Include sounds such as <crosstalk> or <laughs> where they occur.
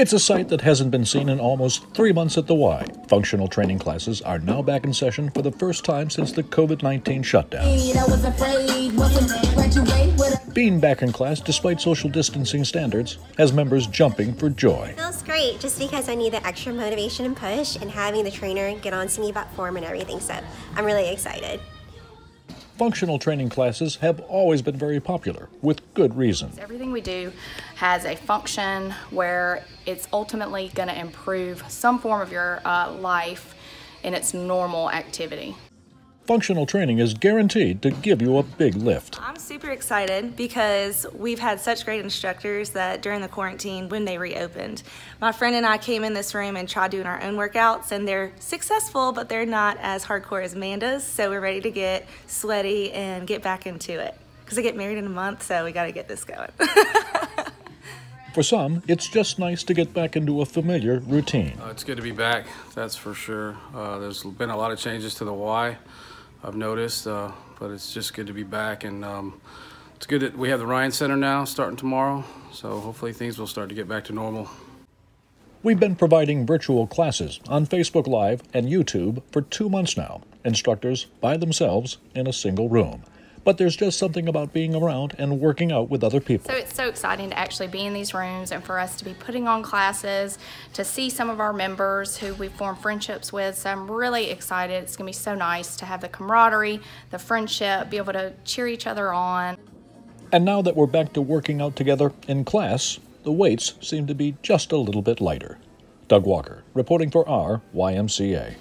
It's a sight that hasn't been seen in almost three months at the Y. Functional training classes are now back in session for the first time since the COVID 19 shutdown. Being back in class despite social distancing standards has members jumping for joy. Feels great just because I need the extra motivation and push, and having the trainer get on to me about form and everything. So I'm really excited. Functional training classes have always been very popular, with good reason. Everything we do has a function where it's ultimately going to improve some form of your uh, life in its normal activity. Functional training is guaranteed to give you a big lift. I'm super excited because we've had such great instructors that during the quarantine, when they reopened, my friend and I came in this room and tried doing our own workouts, and they're successful, but they're not as hardcore as Amanda's. So we're ready to get sweaty and get back into it. Because I get married in a month, so we got to get this going. <laughs> For some, it's just nice to get back into a familiar routine. Uh, it's good to be back, that's for sure. Uh, there's been a lot of changes to the Y. I've noticed, uh, but it's just good to be back. And um, it's good that we have the Ryan Center now starting tomorrow, so hopefully things will start to get back to normal. We've been providing virtual classes on Facebook Live and YouTube for two months now, instructors by themselves in a single room but there's just something about being around and working out with other people. So it's so exciting to actually be in these rooms and for us to be putting on classes, to see some of our members who we form friendships with. So I'm really excited. It's going to be so nice to have the camaraderie, the friendship, be able to cheer each other on. And now that we're back to working out together in class, the weights seem to be just a little bit lighter. Doug Walker, reporting for our YMCA.